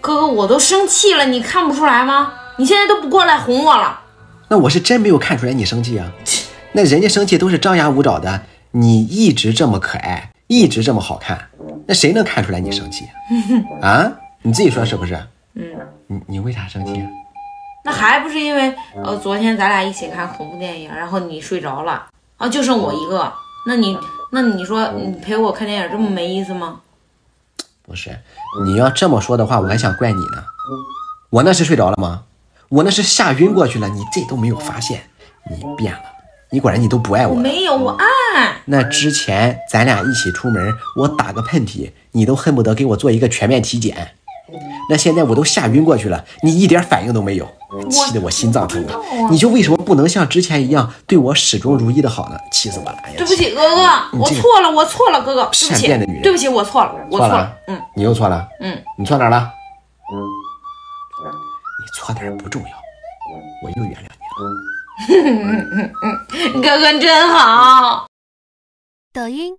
哥哥，我都生气了，你看不出来吗？你现在都不过来哄我了。那我是真没有看出来你生气啊。那人家生气都是张牙舞爪的，你一直这么可爱，一直这么好看，那谁能看出来你生气啊？啊，你自己说是不是？嗯，你你为啥生气啊？那还不是因为呃，昨天咱俩一起看恐怖电影，然后你睡着了啊，就剩我一个。那你那你说你陪我看电影这么没意思吗？不是，你要这么说的话，我还想怪你呢。我那是睡着了吗？我那是吓晕过去了，你这都没有发现，你变了。你果然你都不爱我我没有，我爱。那之前咱俩一起出门，我打个喷嚏，你都恨不得给我做一个全面体检。那现在我都吓晕过去了，你一点反应都没有，气得我心脏疼啊！你就为什么不能像之前一样对我始终如一的好呢？气死我了！哎呀，对不起，哥哥，我错了，我错了，哥哥，对不起，的女人对不起，我错了，我错了，嗯你又错了，嗯，你错哪儿了？你错哪儿不重要，我又原谅你了。哥哥真好。抖音。